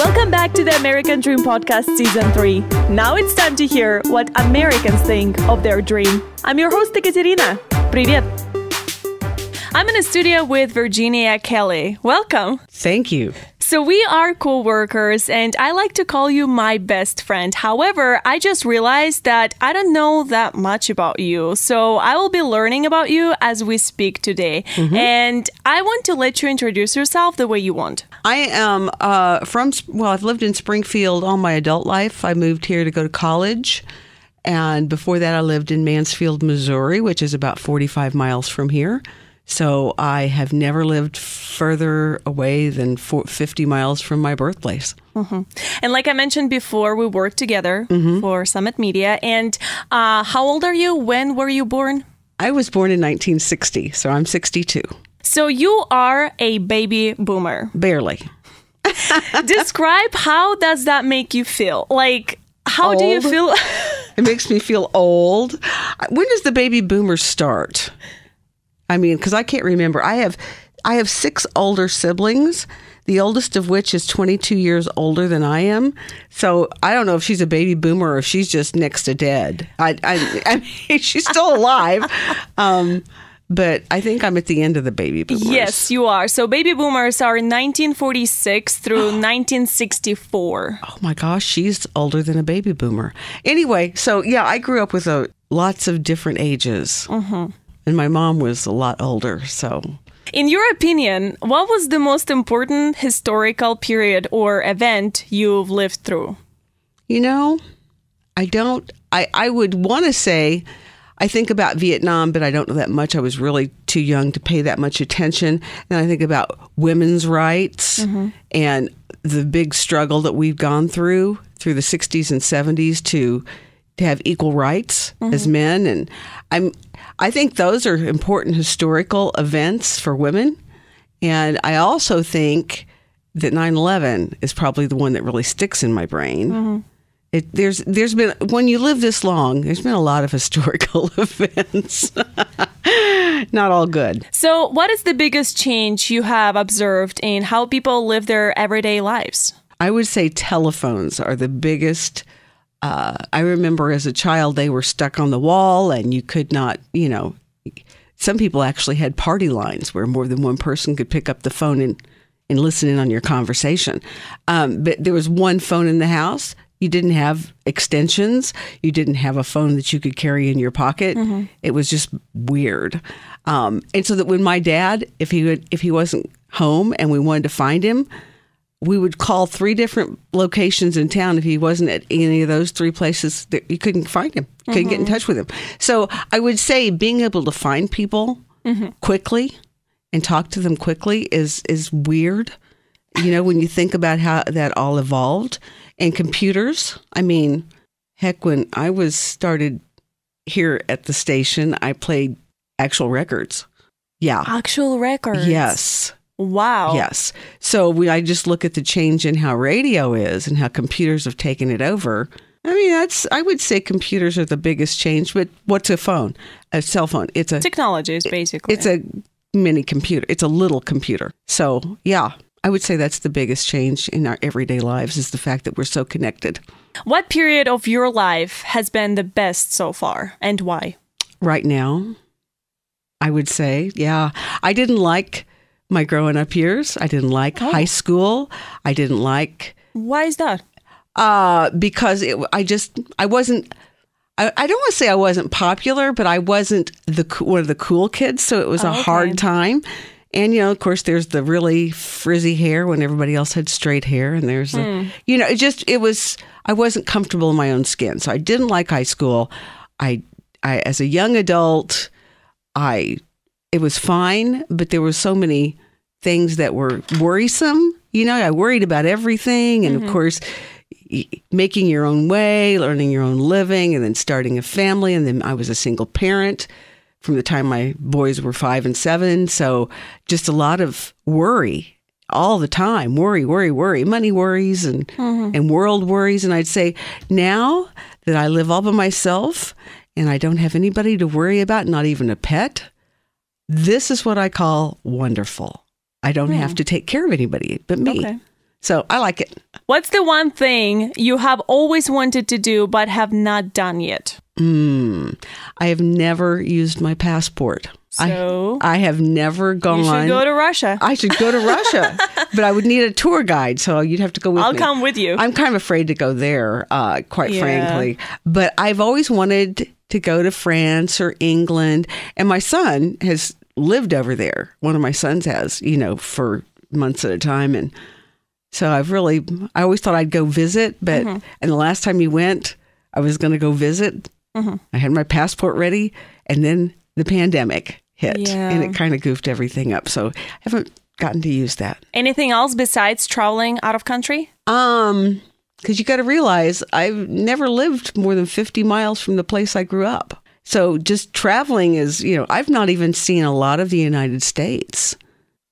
Welcome back to the American Dream Podcast Season 3. Now it's time to hear what Americans think of their dream. I'm your host, Ekaterina. Привет! I'm in a studio with Virginia Kelley. Welcome. Thank you. So we are co-workers and I like to call you my best friend. However, I just realized that I don't know that much about you. So I will be learning about you as we speak today. And I want to let you introduce yourself the way you want. I am uh, from, well, I've lived in Springfield all my adult life. I moved here to go to college. And before that, I lived in Mansfield, Missouri, which is about 45 miles from here. So I have never lived further away than 50 miles from my birthplace. And like I mentioned before, we work together for Summit Media. And uh, how old are you? When were you born? I was born in 1960, so I'm 62. So you are a baby boomer. Barely. Describe how does that make you feel? Like how do you feel? It makes me feel old. When does the baby boomer start? I mean, because I can't remember. I have, I have six older siblings. The oldest of which is 22 years older than I am. So I don't know if she's a baby boomer or if she's just next to dead. I, I, I mean, she's still alive, um, but I think I'm at the end of the baby boomers. yes, you are. So baby boomers are 1946 through 1964. Oh my gosh, she's older than a baby boomer. Anyway, so yeah, I grew up with a, lots of different ages. Mm-hmm. And my mom was a lot older. So In your opinion, what was the most important historical period or event you've lived through? You know, I don't, I, I would want to say, I think about Vietnam, but I don't know that much. I was really too young to pay that much attention. And I think about women's rights mm-hmm. and the big struggle that we've gone through through the 60s and 70s to to have equal rights as mm-hmm. men and I'm I think those are important historical events for women. And I also think that 9/11 is probably the one that really sticks in my brain. Mm-hmm. It, there's there's been when you live this long, there's been a lot of historical events. Not all good. So, what is the biggest change you have observed in how people live their everyday lives? I would say telephones are the biggest. Uh, I remember as a child they were stuck on the wall, and you could not, you know. Some people actually had party lines where more than one person could pick up the phone and and listen in on your conversation. Um, but there was one phone in the house. You didn't have extensions. You didn't have a phone that you could carry in your pocket. It was just weird. Um, and so that when my dad, if he would, if he wasn't home and we wanted to find him, we would call three different locations in town. If he wasn't at any of those three places, that you couldn't find him. Couldn't get in mm-hmm. touch with him. So I would say being able to find people mm-hmm. quickly and talk to them quickly is is weird. You know, when you think about how that all evolved and computers. I mean, heck, when I was started here at the station, I played actual records. Yeah. Actual records. Yes. Wow. Yes. So we, I just look at the change in how radio is and how computers have taken it over. I mean, that's, I would say computers are the biggest change, but what's a phone? A cell phone. It's a, Technologies, basically. it's a mini computer. It's a little computer. So yeah, I would say that's the biggest change in our everyday lives is the fact that we're so connected. what period of your life has been the best so far and why? Right now, I would say, yeah, I didn't like my growing up years. I didn't like high school. I didn't like Why is that? uh, because it, I just I wasn't. I, I don't want to say I wasn't popular, but I wasn't the one of the cool kids, so it was Oh, a okay. hard time. And you know, of course, there's the really frizzy hair when everybody else had straight hair, and there's the, you know, it just it was I wasn't comfortable in my own skin, so I didn't like high school. I I as a young adult, I it was fine, but there were so many things that were worrisome. You know, I worried about everything, and of mm-hmm. course, making your own way, learning your own living, and then starting a family. And then I was a single parent from the time my boys were five and seven. So just a lot of worry all the time worry, worry, worry, money worries and, mm-hmm. and world worries. And I'd say now that I live all by myself and I don't have anybody to worry about, not even a pet, this is what I call wonderful. I don't have to take care of anybody but me. Okay. So I like it. What's the one thing you have always wanted to do but have not done yet? Mm, I have never used my passport. So I, I have never gone. you should go to Russia. I should go to Russia, but I would need a tour guide, so you'd have to go with I'll me. come with you. I'm kind of afraid to go there, uh, quite Yeah. frankly. But I've always wanted to go to France or England, and my son has lived over there. One of my sons has, you know, for months at a time, and so I've really, I always thought I'd go visit, but Mm-hmm. and the last time you went, I was going to go visit. Mm-hmm. I had my passport ready, and then the pandemic hit, Yeah. and it kind of goofed everything up. So I haven't gotten to use that. Anything else besides traveling out of country? Um, because you got to realize I've never lived more than 50 miles from the place I grew up. So just traveling is, you know, I've not even seen a lot of the United States.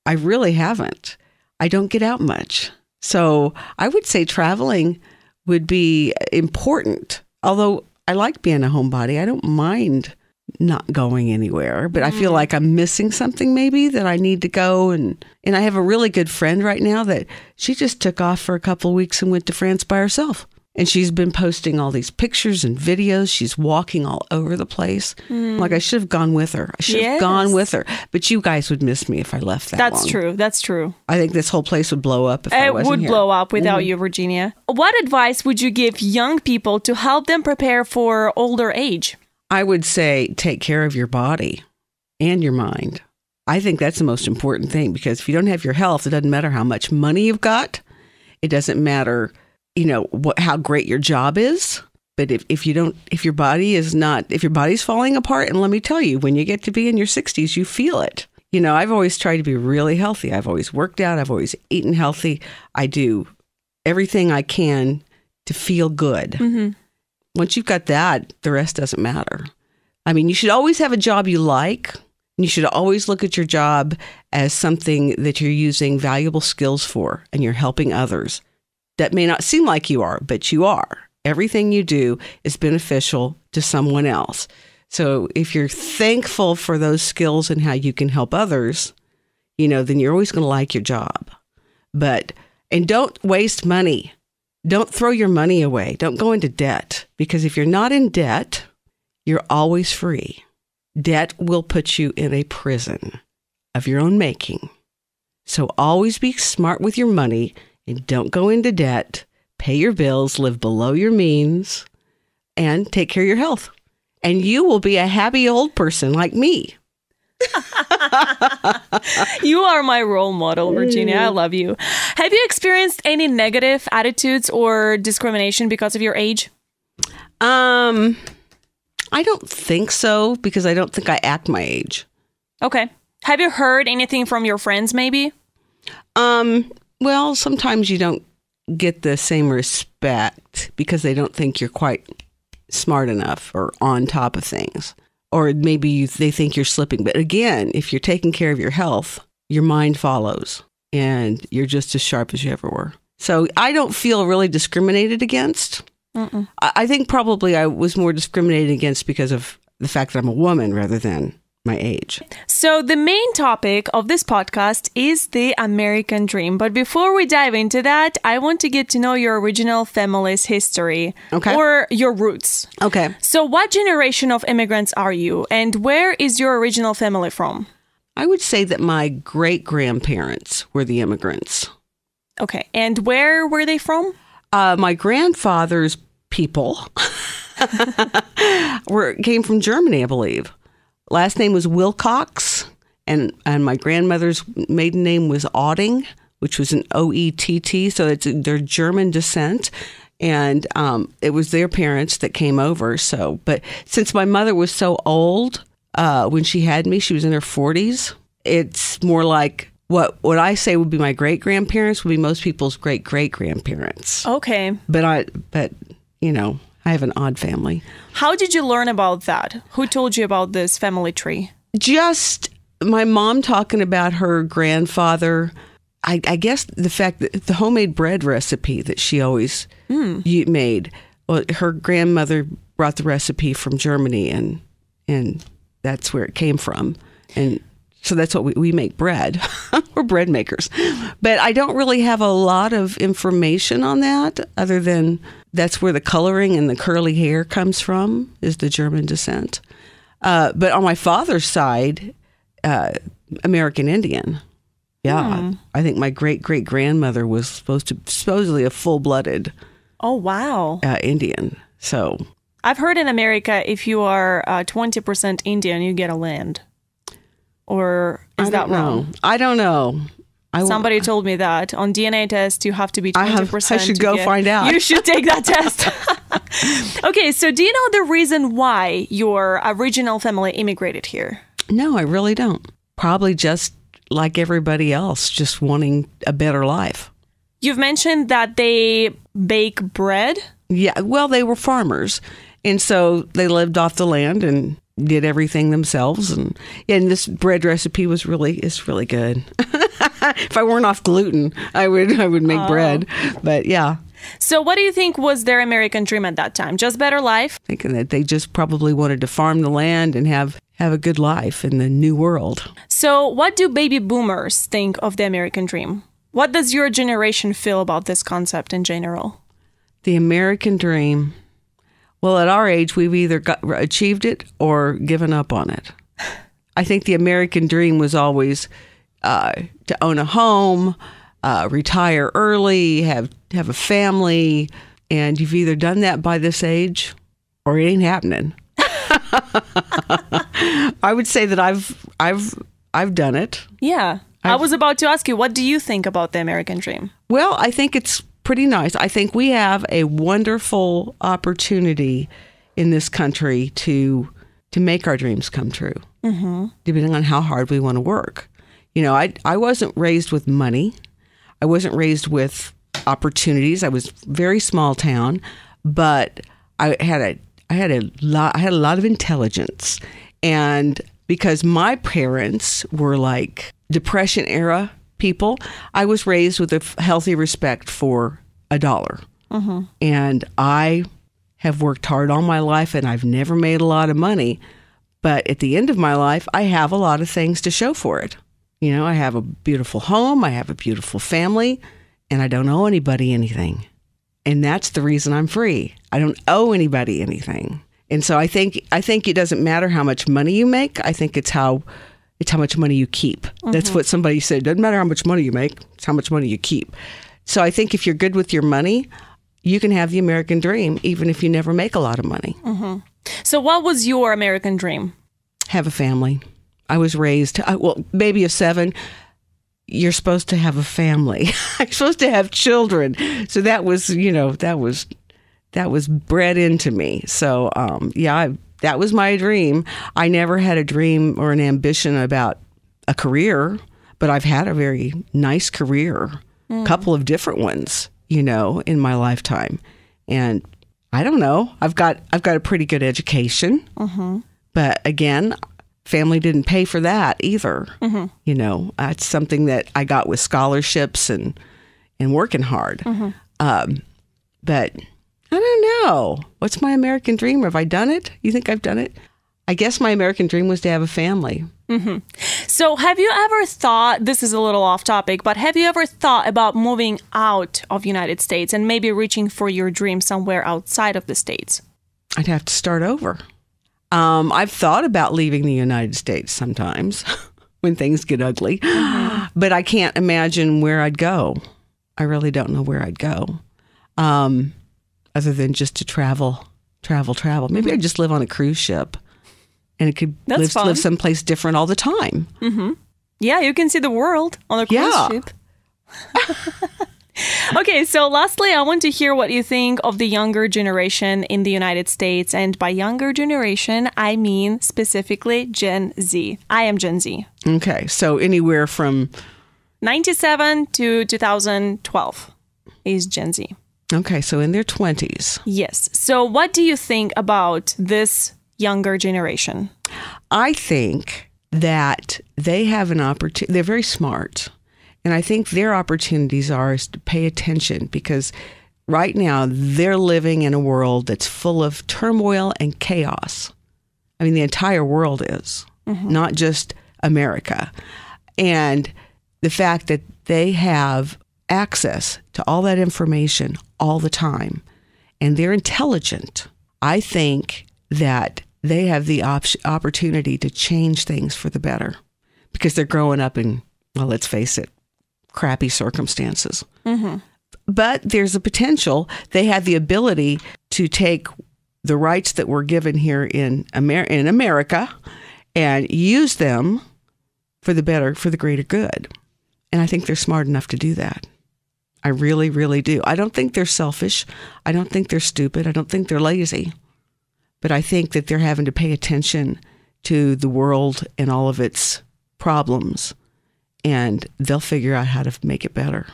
I really haven't. I don't get out much. So I would say traveling would be important. Although I like being a homebody, I don't mind not going anywhere, but I feel mm. like I'm missing something maybe that I need to go and and I have a really good friend right now that she just took off for a couple of weeks and went to France by herself. And she's been posting all these pictures and videos. She's walking all over the place. Hmm. Like I should have gone with her. I should have gone with her. But you guys would miss me if I left that That's long. true. That's true. I think this whole place would blow up if I It would here. blow up without mm-hmm. you, Virginia. What advice would you give young people to help them prepare for older age? I would say take care of your body and your mind. I think that's the most important thing because if you don't have your health, it doesn't matter how much money you've got. It doesn't matter, you know, what how great your job is. But if, if you don't, if your body is not, if your body's falling apart, and let me tell you, when you get to be in your 60s, you feel it. You know, I've always tried to be really healthy. I've always worked out. I've always eaten healthy. I do everything I can to feel good Mm-hmm. once you've got that, the rest doesn't matter. I mean, you should always have a job you like. And you should always look at your job as something that you're using valuable skills for and you're helping others. That may not seem like you are, but you are. Everything you do is beneficial to someone else. So if you're thankful for those skills and how you can help others, you know, then you're always going to like your job. But, and don't waste money. Don't throw your money away. Don't go into debt because if you're not in debt, you're always free. Debt will put you in a prison of your own making. So always be smart with your money and don't go into debt. Pay your bills, live below your means, and take care of your health. And you will be a happy old person like me. You are my role model, Virginia. I love you. Have you experienced any negative attitudes or discrimination because of your age? Um, I don't think so because I don't think I act my age. Okay. Have you heard anything from your friends, maybe? Um, well, sometimes you don't get the same respect because they don't think you're quite smart enough or on top of things. Or maybe you, they think you're slipping. But again, if you're taking care of your health, your mind follows and you're just as sharp as you ever were. So I don't feel really discriminated against. I I think probably I was more discriminated against because of the fact that I'm a woman rather than my age. So, the main topic of this podcast is the American dream. But before we dive into that, I want to get to know your original family's history Okay. or your roots. Okay. So, what generation of immigrants are you, and where is your original family from? I would say that my great grandparents were the immigrants. Okay, and where were they from? Uh, my grandfather's people were came from Germany, I believe. Last name was Wilcox, and and my grandmother's maiden name was Oetting, which was an O E T T. So it's their German descent, and um, it was their parents that came over. So, but since my mother was so old uh, when she had me, she was in her forties. It's more like what what I say would be my great grandparents would be most people's great great grandparents Okay. but I, but you know, I have an odd family. How did you learn about that? Who told you about this family tree? Just my mom talking about her grandfather. I, I guess the fact that the homemade bread recipe that she always hmm. you made. Well, her grandmother brought the recipe from Germany, and and that's where it came from. And So that's what we, we make bread. We're bread makers. But I don't really have a lot of information on that other than that's where the coloring and the curly hair comes from, is the German descent. Uh, but on my father's side, uh, American Indian. Yeah, I think my great great grandmother was supposed to supposedly a full blooded Oh, wow. uh, Indian. So I've heard in America, if you are uh, 20% Indian, you get a land. Or is I that know. wrong? I don't know. I Somebody told me that on DNA test you have to be 20%. I have- I should go get- find out. You should take that test. okay, so do you know the reason why your original family immigrated here? no, I really don't. Probably just like everybody else, just wanting a better life. You've mentioned that they bake bread. Yeah, well, they were farmers, and so they lived off the land and did everything themselves. And and this bread recipe was really is really good. if I weren't off gluten, I would I would make oh. bread. But yeah, So, what do you think was their American dream at that time? Just better life? thinking that they just probably wanted to farm the land and have have a good life in the new world. So, what do baby boomers think of the American dream? What does your generation feel about this concept in general? The American dream. Well, at our age, we've either got, achieved it or given up on it. I think the American dream was always uh, to own a home, uh, retire early, have have a family, and you've either done that by this age, or it ain't happening. I would say that I've I've I've done it. Yeah. i was about to ask you, what do you think about the American dream? Well, I think it's pretty nice. I think we have a wonderful opportunity in this country to to make our dreams come true, mm-hmm. depending on how hard we want to work. You know, I I wasn't raised with money. I wasn't raised with opportunities. I was very small town, but I had a I had a lot I had a lot of intelligence and because my parents were like depression era people, I was raised with a healthy respect for a dollar. Mm-hmm. And I have worked hard all my life and I've never made a lot of money, but at the end of my life, I have a lot of things to show for it. You know, I have a beautiful home, I have a beautiful family, and I don't owe anybody anything. And that's the reason I'm free. I don't owe anybody anything. And so I think I think it doesn't matter how much money you make. I think it's how it's how much money you keep. That's mm-hmm. what somebody said. Doesn't matter how much money you make, it's how much money you keep. So I think if you're good with your money, you can have the American dream even if you never make a lot of money. Mm-hmm. So, what was your American dream? have a family. I was raised, I, well, maybe of seven, you're supposed to have a family. I'm supposed to have children. So that was, you know, that was, that was bred into me. So, um, yeah, I, that was my dream. I never had a dream or an ambition about a career, but I've had a very nice career, a couple of different ones, you know, in my lifetime. And I don't know. I've got I've got a pretty good education. Mm-hmm. But again, family didn't pay for that either. Mm-hmm. You know, that's something that I got with scholarships and and working hard. Mm-hmm. Um, but I don't know. What's my American dream? Have I done it? You think I've done it? I guess my American dream was to have a family. Mm-hmm. So, have you ever thought this is a little off topic, but have you ever thought about moving out of United States and maybe reaching for your dream somewhere outside of the states? I'd have to start over. Um, I've thought about leaving the United States sometimes when things get ugly, but I can't imagine where I'd go. I really don't know where I'd go, um, other than just to travel, travel, travel. Maybe I'd just live on a cruise ship, and it could live, live someplace different all the time. Yeah, you can see the world on a cruise Yeah. ship. okay, so lastly, I want to hear what you think of the younger generation in the United States. And by younger generation, I mean specifically Gen Z. I am Gen Z. Okay, so anywhere from 97 to 2012 is Gen Z. okay, so in their twenties. Yes. So, what do you think about this younger generation? I think that they have an opportunity. They're very smart. And I think their opportunities are is to pay attention because right now they're living in a world that's full of turmoil and chaos. I mean, the entire world is, mm-hmm. not just America. And the fact that they have access to all that information all the time and they're intelligent, I think that they have the op- opportunity to change things for the better because they're growing up in, well, let's face it, crappy circumstances. Mm-hmm. But there's a potential. They had the ability to take the rights that were given here in, Amer- in America and use them for the better, for the greater good. And I think they're smart enough to do that. I really, really do. I don't think they're selfish. I don't think they're stupid. I don't think they're lazy. But I think that they're having to pay attention to the world and all of its problems, and they'll figure out how to make it better.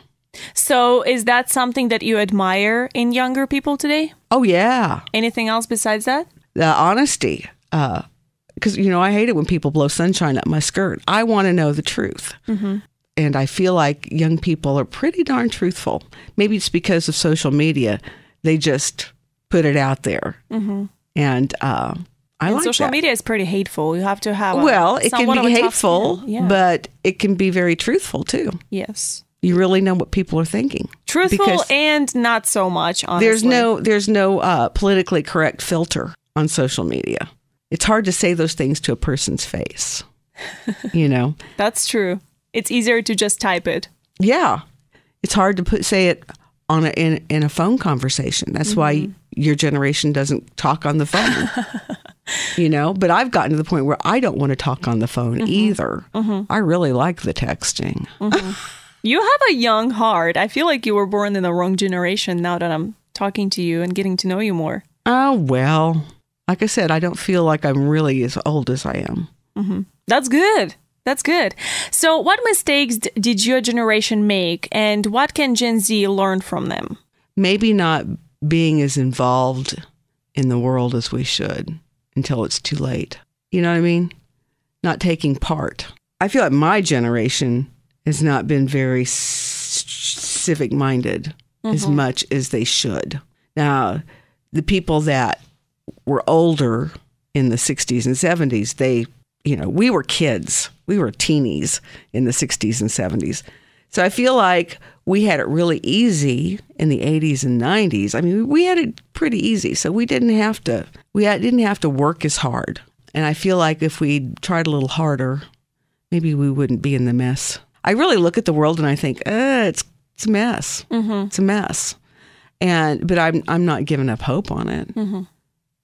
So, is that something that you admire in younger people today? Oh, yeah. Anything else besides that? The honesty. Uh, because, you know, I hate it when people blow sunshine up my skirt. I want to know the truth. Mm-hmm. And I feel like young people are pretty darn truthful. Maybe it's because of social media. They just put it out there. Mm-hmm. And uh, I And like social that. media is pretty hateful. You have to have. A, Well, it can be hateful. Yeah. but it can be very truthful too. yes, You really know what people are thinking. truthful and not so much. Honestly, there's no there's no uh, politically correct filter on social media. It's hard to say those things to a person's face. you know, That's true. It's easier to just type it. yeah, it's hard to put say it on a in, in a phone conversation. That's why mm-hmm. your generation doesn't talk on the phone. you know, but I've gotten to the point where I don't want to talk on the phone mm-hmm. either. Mm-hmm. I really like the texting. You have a young heart. I feel like you were born in the wrong generation. Now that I'm talking to you and getting to know you more. Oh well, like I said, I don't feel like I'm really as old as I am. That's good. That's good. So, what mistakes d- did your generation make, and what can Gen Z learn from them? maybe not being as involved in the world as we should until it's too late. You know what I mean? Not taking part. I feel like my generation has not been very civic minded as mm-hmm. much as they should. Now, the people that were older in the 60s and 70s, they, you know, we were kids. We were teenies in the 60s and 70s. So I feel like we had it really easy in the 80s and 90s. I mean, we had it pretty easy. So we didn't have to we didn't have to work as hard. And I feel like if we tried a little harder, maybe we wouldn't be in the mess. I really look at the world and I think, uh, it's it's a mess. It's a mess. And but I'm I'm not giving up hope on it.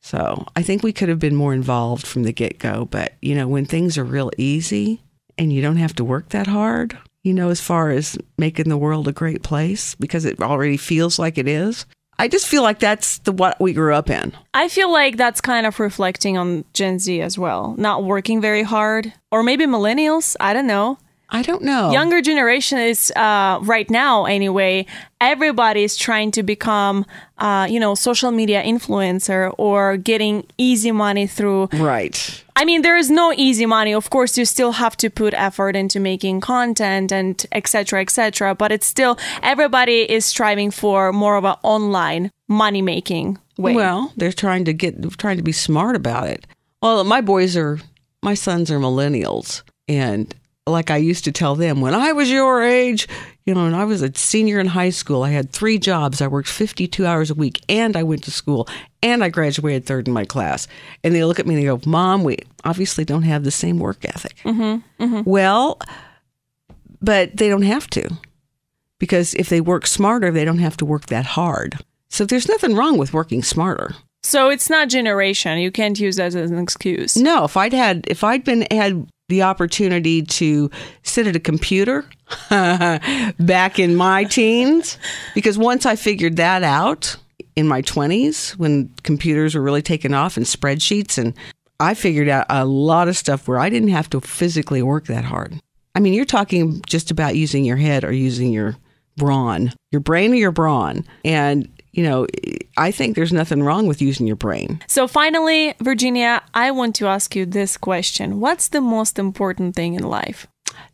So I think we could have been more involved from the get go. But you know, when things are real easy and you don't have to work that hard, you know, as far as making the world a great place because it already feels like it is. I just feel like that's the what we grew up in. I feel like that's kind of reflecting on Gen Z as well. Not working very hard, or maybe millennials. I don't know. I don't know. Younger generation is uh, right now anyway. Everybody is trying to become, uh, you know, social media influencer or getting easy money through Right. I mean, there is no easy money. Of course, you still have to put effort into making content and etc. etc. but it's still everybody is striving for more of an online money making way. Well, they're trying to get trying to be smart about it. Well, my boys are my sons are millennials and like I used to tell them when I was your age, you know, and I was a senior in high school, I had three jobs. I worked 52 hours a week and I went to school and I graduated third in my class. And they look at me and they go, "Mom, we obviously don't have the same work ethic." Mm-hmm, mm-hmm. Well, but they don't have to because if they work smarter, they don't have to work that hard. So there's nothing wrong with working smarter. so it's not generation. You can't use that as an excuse. No, if I'd had if I'd been had the opportunity to sit at a computer back in my teens, because once I figured that out in my 20s when computers were really taking off and spreadsheets and I figured out a lot of stuff where I didn't have to physically work that hard. I mean, you're talking just about using your head or using your brawn, your brain or your brawn. And, you know, I think there's nothing wrong with using your brain. So finally, Virginia, I want to ask you this question. What's the most important thing in life?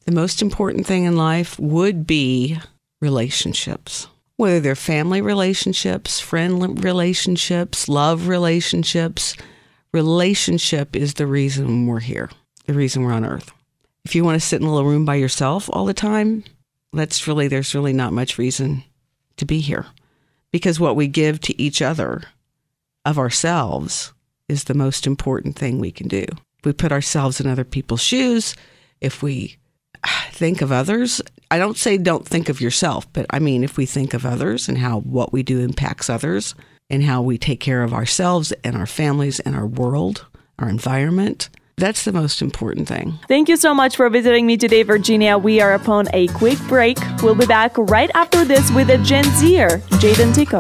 The most important thing in life would be relationships, whether they're family relationships, friend relationships, love relationships. Relationship is the reason we're here, the reason we're on earth. if you want to sit in a little room by yourself all the time, that's really, there's really not much reason to be here because what we give to each other of ourselves is the most important thing we can do. If we put ourselves in other people's shoes, if we think of others, I don't say don't think of yourself, but I mean, if we think of others and how what we do impacts others and how we take care of ourselves and our families and our world, our environment, that's the most important thing. Thank you so much for visiting me today, Virginia. We are upon a quick break. We'll be back right after this with a Gen Zer, Jayden Tiko.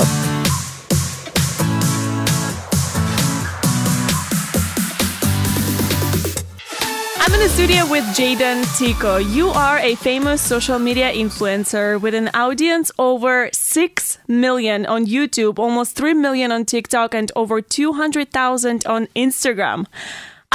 I'm in the studio with Jayden Tiko. You are a famous social media influencer with an audience over 6 million on YouTube, almost 3 million on TikTok, and over 200,000 on Instagram.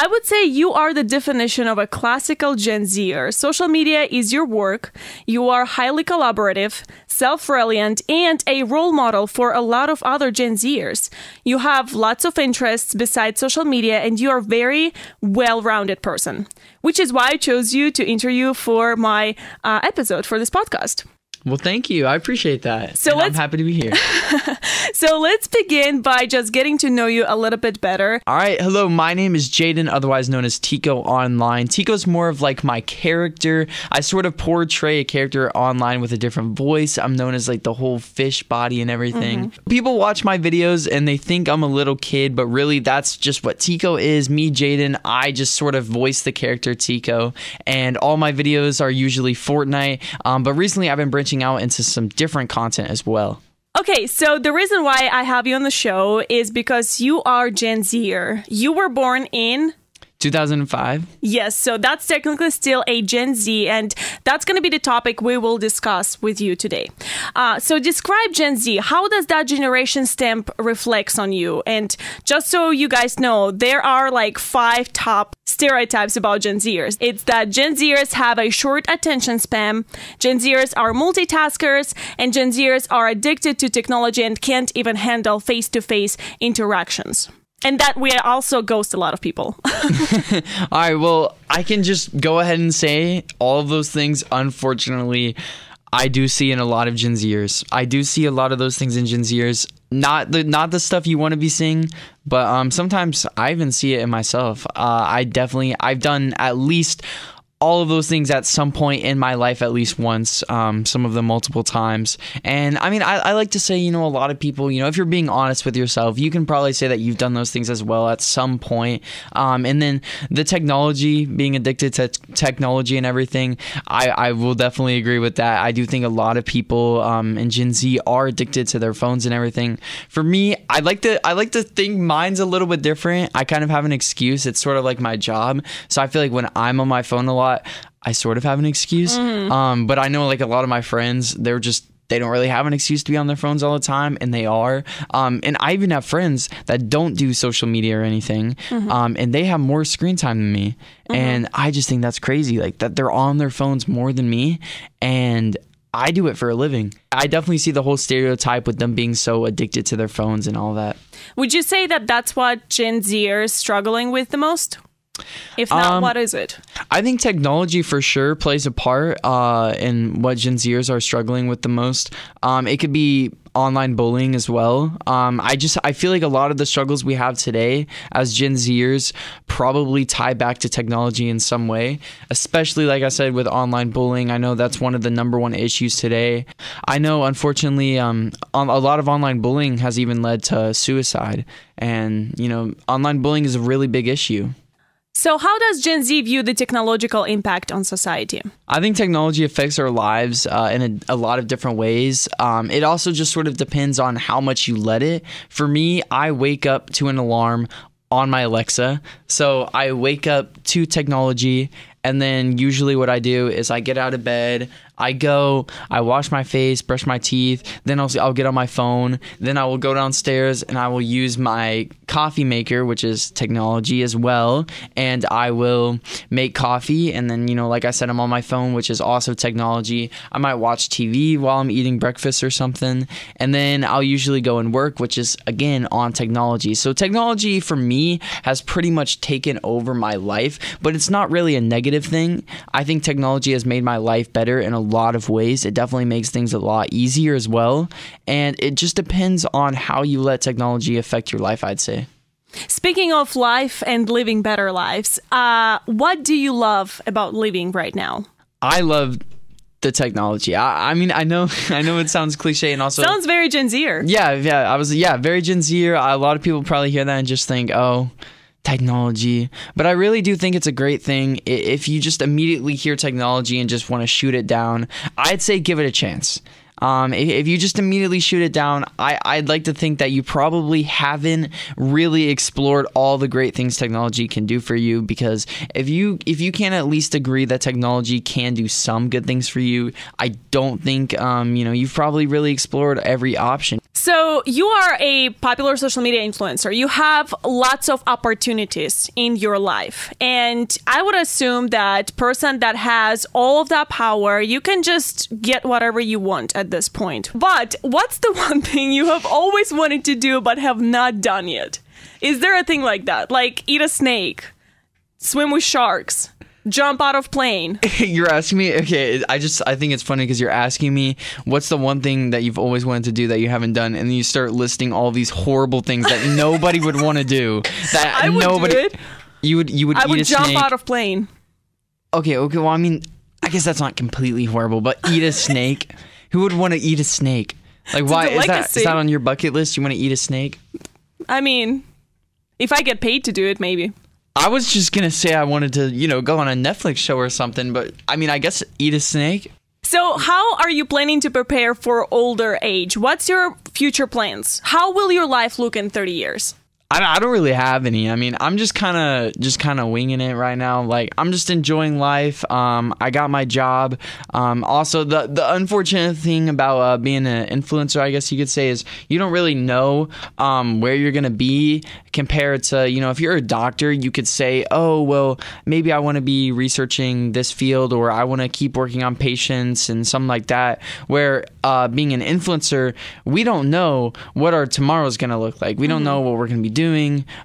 I would say you are the definition of a classical Gen Zer. Social media is your work. You are highly collaborative, self reliant, and a role model for a lot of other Gen Zers. You have lots of interests besides social media, and you are a very well rounded person, which is why I chose you to interview for my uh, episode for this podcast. Well, thank you. I appreciate that. So I'm happy to be here. so let's begin by just getting to know you a little bit better. All right. Hello. My name is Jayden, otherwise known as Tiko online. Tiko's more of like my character. I sort of portray a character online with a different voice. I'm known as like the whole fish body and everything. Mm-hmm. People watch my videos and they think I'm a little kid, but really that's just what Tiko is. Me, Jayden, I just sort of voice the character Tiko. And all my videos are usually Fortnite. Um, but recently I've been branching branching out into some different content as well. Okay, so the reason why I have you on the show is because you are Gen Zer. You were born in 2005. Yes, so that's technically still a Gen Z, and that's going to be the topic we will discuss with you today. Uh, so, describe Gen Z. How does that generation stamp reflects on you? And just so you guys know, there are like five top stereotypes about Gen Zers. It's that Gen Zers have a short attention span, Gen Zers are multitaskers, and Gen Zers are addicted to technology and can't even handle face to face interactions and that we also ghost a lot of people. all right, well, I can just go ahead and say all of those things. Unfortunately, I do see in a lot of Gen Zers. I do see a lot of those things in Gen Zers. Not the not the stuff you want to be seeing, but um, sometimes I even see it in myself. Uh, I definitely I've done at least all of those things at some point in my life at least once um, some of them multiple times. And i mean I, I, like to say you know a lot of people you know if you're being honest with yourself you can probably say that you've done those things as well at some point. Um, and then the technology being addicted to technology and everything I, I will definitely agree with that. I do think a lot of people um, in gen z are addicted to their phones and everything. For me i like to i like to think mine's a little bit different. I kind of have an excuse. It's sort of like my job. So i feel like when i'm on my phone a lot lot, I sort of have an excuse. Mm-hmm. Um, but I know like a lot of my friends, they're just they don't really have an excuse to be on their phones all the time, and they are. Um, and I even have friends that don't do social media or anything, mm-hmm. um, and they have more screen time than me. Mm-hmm. And I just think that's crazy, like that they're on their phones more than me, and I do it for a living. I definitely see the whole stereotype with them being so addicted to their phones and all that. Would you say that that's what Gen Z are struggling with the most? If not, um, what is it? I think technology for sure plays a part uh, in what Gen Zers are struggling with the most. Um, it could be online bullying as well. Um, I just I feel like a lot of the struggles we have today as Gen Zers probably tie back to technology in some way. Especially like I said with online bullying, I know that's one of the number one issues today. I know unfortunately, um, a lot of online bullying has even led to suicide, and you know, online bullying is a really big issue. So, how does Gen Z view the technological impact on society? I think technology affects our lives uh, in a, a, lot of different ways. Um, it also just sort of depends on how much you let it. For me, I wake up to an alarm on my Alexa. So, I wake up to technology and then usually what I do is I get out of bed, I go, I wash my face, brush my teeth, then I'll I'll get on my phone, then I will go downstairs and I will use my coffee maker, which is technology as well, and I will make coffee and then, you know, like I said I'm on my phone, which is also technology. I might watch TV while I'm eating breakfast or something, and then I'll usually go and work, which is again on technology. So technology for me has pretty much taken over my life, but it's not really a negative thing. I think technology has made my life better in a lot of ways. It definitely makes things a lot easier as well, and it just depends on how you let technology affect your life, I'd say. Speaking of life and living better lives, uh, what do you love about living right now? I love the technology. I, I mean, I know, I know it sounds cliche, and also Sounds very Gen Zer. Yeah, yeah. I was yeah, very Gen a lot of people probably hear that and just think, oh, technology. But I really do think it's a great thing. If you just immediately hear technology and just want to shoot it down, I'd say give it a chance. Um, if, if you just immediately shoot it down, I, I'd like to think that you probably haven't really explored all the great things technology can do for you. Because if you if you can't at least agree that technology can do some good things for you, I don't think um, you know you've probably really explored every option. So, you are a popular social media influencer. You have lots of opportunities in your life. And I would assume that person that has all of that power, you can just get whatever you want at this point. But what's the one thing you have always wanted to do but have not done yet? Is there a thing like that? Like eat a snake, swim with sharks, jump out of plane? you're asking me okay i just i think it's funny because you're asking me what's the one thing that you've always wanted to do that you haven't done and then you start listing all these horrible things that nobody would want to do that I would do nobody it. you would you would I eat would jump snake out of plane. okay okay well i mean i guess that's not completely horrible but eat a snake who would want to eat a snake like why is that is that on your bucket list you want to eat a snake I mean, if I get paid to do it, maybe. I was just gonna say I wanted to, you know, go on a Netflix show or something, but I mean, I guess eat a snake. So, how are you planning to prepare for older age? What's your future plans? How will your life look in 30 years? I, I don't really have any. I mean, I'm just kind of just kind of winging it right now. Like I'm just enjoying life. Um, I got my job. Um, also, the the unfortunate thing about uh, being an influencer, I guess you could say, is you don't really know um, where you're gonna be compared to you know if you're a doctor, you could say, oh well, maybe I want to be researching this field or I want to keep working on patients and something like that. Where uh, being an influencer, we don't know what our tomorrow is gonna look like. We don't know what we're gonna be doing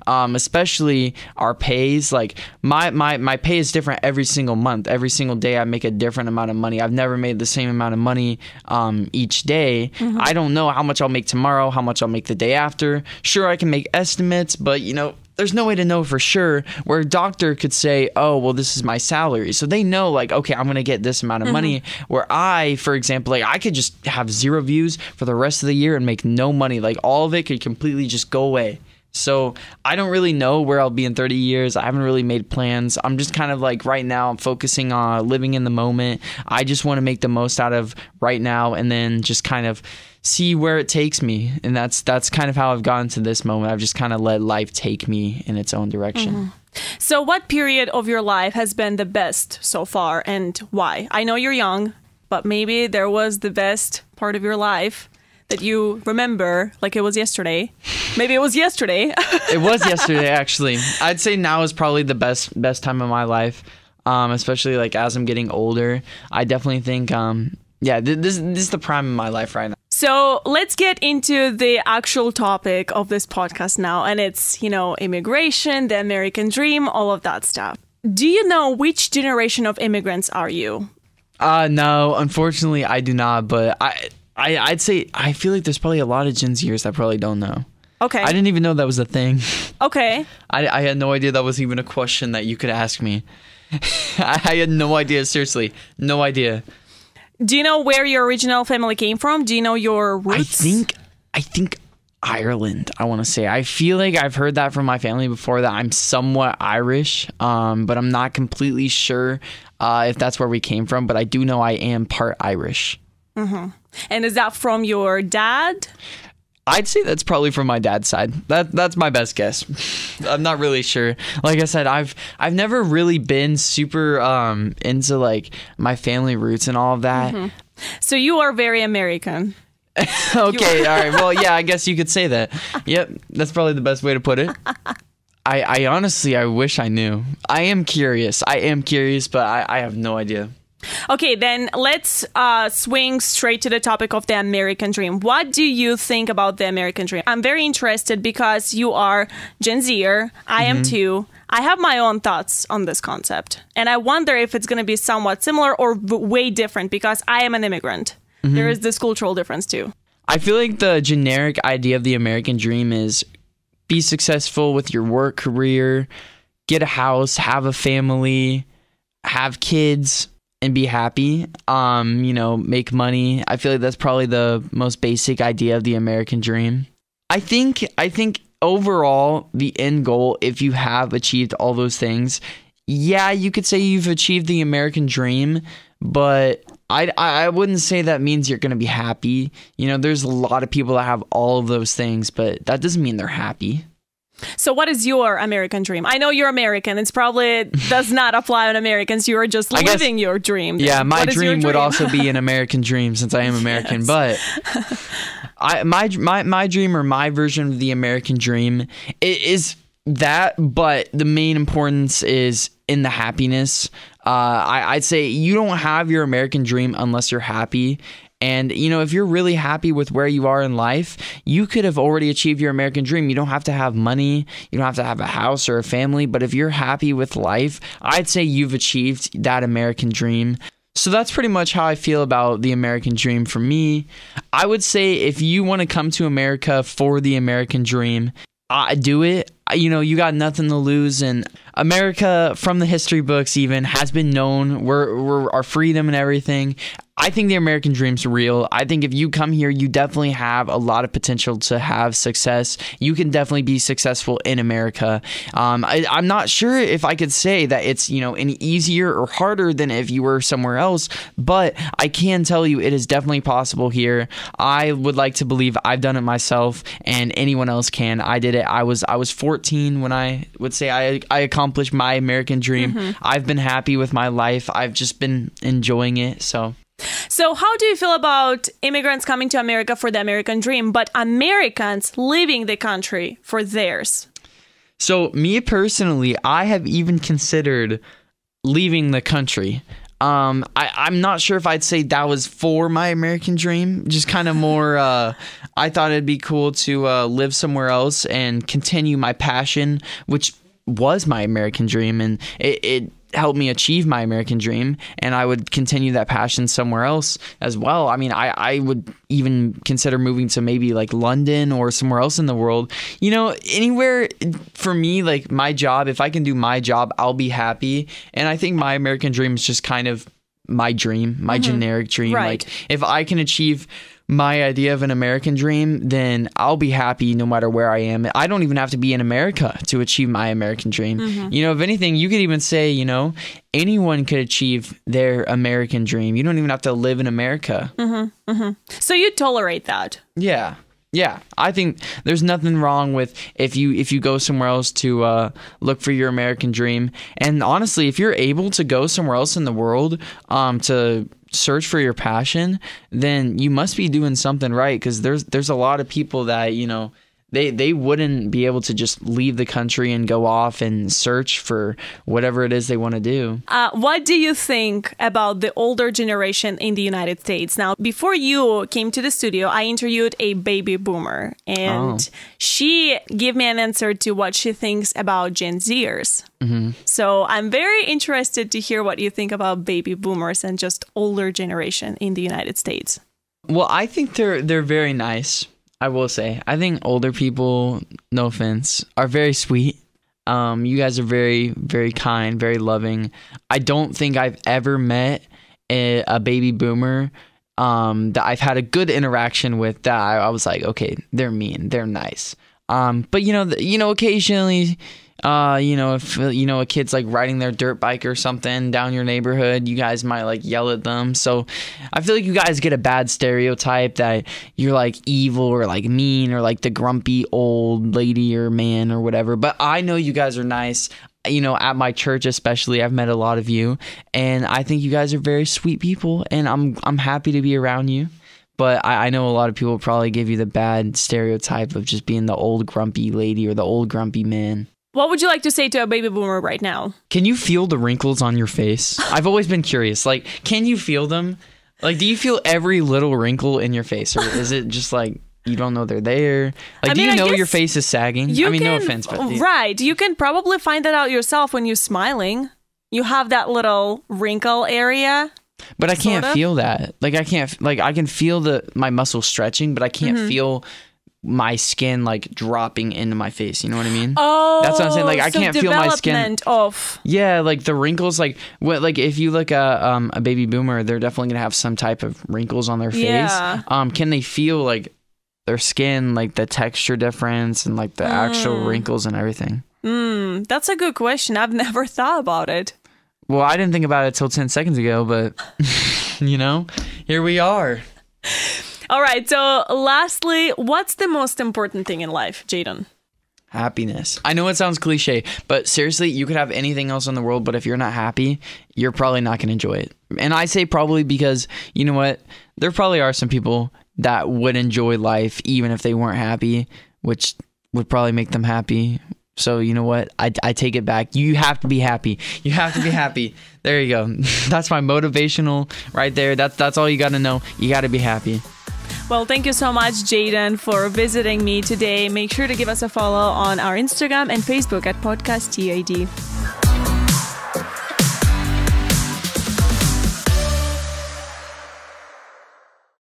um, especially our pays like my, my my pay is different every single month. Every single day i make a different amount of money. I've never made the same amount of money um, each day. I don't know how much i'll make tomorrow how much i'll make the day after. Sure i can make estimates but you know there's no way to know for sure where a doctor could say oh well this is my salary. So they know like okay i'm gonna get this amount of money. Where i for example like i could just have zero views for the rest of the year and make no money. Like all of it could completely just go away so I don't really know where I'll be in 30 years. I haven't really made plans. I'm just kind of like right now I'm focusing on living in the moment. I just want to make the most out of right now and then just kind of see where it takes me. And that's that's kind of how I've gotten to this moment. I've just kind of let life take me in its own direction. Mm-hmm. So, what period of your life has been the best so far and why? I know you're young, but maybe there was the best part of your life that you remember like it was yesterday. Maybe it was yesterday. it was yesterday actually. I'd say now is probably the best best time of my life. Um, especially like as I'm getting older. I definitely think um yeah, th- this this is the prime of my life right now. So let's get into the actual topic of this podcast now, and it's, you know, immigration, the American dream, all of that stuff. Do you know which generation of immigrants are you? Uh no, unfortunately I do not, but I I I'd say I feel like there's probably a lot of Gen Zers that probably don't know. Okay. I didn't even know that was a thing. okay. I, I had no idea that was even a question that you could ask me. I had no idea, seriously. No idea. Do you know where your original family came from? Do you know your I think I think Ireland, I want to say. I feel like I've heard that from my family before that I'm somewhat Irish, um, but I'm not completely sure uh, if that's where we came from, but I do know I am part Irish. And is that from your dad? I'd say that's probably from my dad's side. That that's my best guess. I'm not really sure. Like I said, I've I've never really been super um into like my family roots and all of that. So you are very American. okay, all right. Well, yeah, I guess you could say that. Yep, that's probably the best way to put it. I, I honestly, I wish I knew. I am curious. I am curious, but I, I have no idea. Okay, then let's uh, swing straight to the topic of the American dream. What do you think about the American dream? I'm very interested because you are Gen Zer. I am too. I have my own thoughts on this concept, and I wonder if it's going to be somewhat similar or v- way different because I am an immigrant. There is this cultural difference too. I feel like the generic idea of the American dream is be successful with your work career, get a house, have a family, have kids, and be happy. Um, you know, make money. I feel like that's probably the most basic idea of the American dream. I think I think overall the end goal if you have achieved all those things, yeah, you could say you've achieved the American dream, but I, I wouldn't say that means you're going to be happy. You know, there's a lot of people that have all of those things, but that doesn't mean they're happy. So, what is your American dream? I know you're American. It's probably does not apply on Americans. You are just I guess- living your dream. Yeah, my your dream, would also be an American dream since I am American. But I my my my dream or my version of the American dream is that, but the main importance is in the happiness. Uh, I, I'd say you don't have your American dream unless you're happy. And you know, if you're really happy with where you are in life, you could have already achieved your American dream. You don't have to have money, you don't have to have a house or a family, but if you're happy with life, I'd say you've achieved that American dream. So that's pretty much how I feel about the American dream for me. I would say if you want to come to America for the American dream, I do it. You know, you got nothing to lose, and America, from the history books, even has been known. We're, we're our freedom and everything. I think the American dream's real. I think if you come here, you definitely have a lot of potential to have success. You can definitely be successful in America. Um, I, I'm not sure if I could say that it's you know any easier or harder than if you were somewhere else, but I can tell you it is definitely possible here. I would like to believe I've done it myself, and anyone else can. I did it. I was I was 14 when I would say I I accomplished my American dream. I've been happy with my life. I've just been enjoying it. So. So, how do you feel about immigrants coming to America for the American dream, but Americans leaving the country for theirs? So, me personally, I have even considered leaving the country. Um, I, I'm not sure if I'd say that was for my American dream. Just kind of more, uh, I thought it'd be cool to uh, live somewhere else and continue my passion, which was my American dream. And it, it helped me achieve my American dream. And I would continue that passion somewhere else as well. I mean, I, I would even consider moving to maybe like London or somewhere else in the world. You know, anywhere for me, like my job, if I can do my job, I'll be happy. And I think my American dream is just kind of my dream, my mm-hmm. generic dream. Right. Like if I can achieve my idea of an American dream, then I'll be happy no matter where I am. I don't even have to be in America to achieve my American dream. You know, if anything, you could even say, you know, anyone could achieve their American dream. You don't even have to live in America. So, you tolerate that? Yeah. Yeah, I think there's nothing wrong with if you if you go somewhere else to uh, look for your American dream. And honestly, if you're able to go somewhere else in the world um, to search for your passion, then you must be doing something right. Because there's there's a lot of people that you know they they wouldn't be able to just leave the country and go off and search for whatever it is they want to do. Uh, what do you think about the older generation in the United States? Now, before you came to the studio, I interviewed a baby boomer, and Oh. she gave me an answer to what she thinks about Gen Zers. Mm-hmm. So I'm very interested to hear what you think about baby boomers and just older generation in the United States. Well, I think they're they're very nice. I will say. I think older people, no offense, are very sweet. Um, you guys are very very kind, very loving. I don't think I've ever met a, a baby boomer um, that I've had a good interaction with. That I, I was like, okay, they're mean, they're nice. Um, but you know, th- you know, occasionally uh, you know, if you know a kid's like riding their dirt bike or something down your neighborhood, you guys might like yell at them. So I feel like you guys get a bad stereotype that you're like evil or like mean or like the grumpy old lady or man or whatever. But I know you guys are nice. You know, at my church especially, I've met a lot of you, and I think you guys are very sweet people, and I'm I'm happy to be around you but I, I, know a lot of people probably give you the bad stereotype of just being the old grumpy lady or the old grumpy man. What would you like to say to a baby boomer right now? Can you feel the wrinkles on your face? I've always been curious. Like, can you feel them? Like, do you feel every little wrinkle in your face, or is it just like you don't know they're there? Like, I do mean, you know your face is sagging? I mean, can, no offense, but yeah. right. You can probably find that out yourself when you're smiling. You have that little wrinkle area. But I can't of. feel that. Like I can't like I can feel the my muscles stretching, but I can't mm-hmm. feel my skin like dropping into my face. You know what I mean? Oh, that's what I'm saying. Like I can't feel my skin. Of yeah, like the wrinkles. Like what? Like if you look at um, a baby boomer, they're definitely gonna have some type of wrinkles on their face. Yeah. Um, can they feel like their skin, like the texture difference and like the mm. actual wrinkles and everything? Mm, that's a good question. I've never thought about it. Well, I didn't think about it till ten seconds ago, but you know, here we are. All right. So, lastly, what's the most important thing in life, Jayden? Happiness. I know it sounds cliche, but seriously, you could have anything else in the world, but if you're not happy, you're probably not going to enjoy it. And I say probably because, you know what? There probably are some people that would enjoy life even if they weren't happy, which would probably make them happy. So, you know what? I, I take it back. You have to be happy. You have to be happy. there you go. That's my motivational right there. That's that's all you got to know. You got to be happy. Well, thank you so much, Jayden, for visiting me today. Make sure to give us a follow on our Instagram and Facebook at Podcast TID.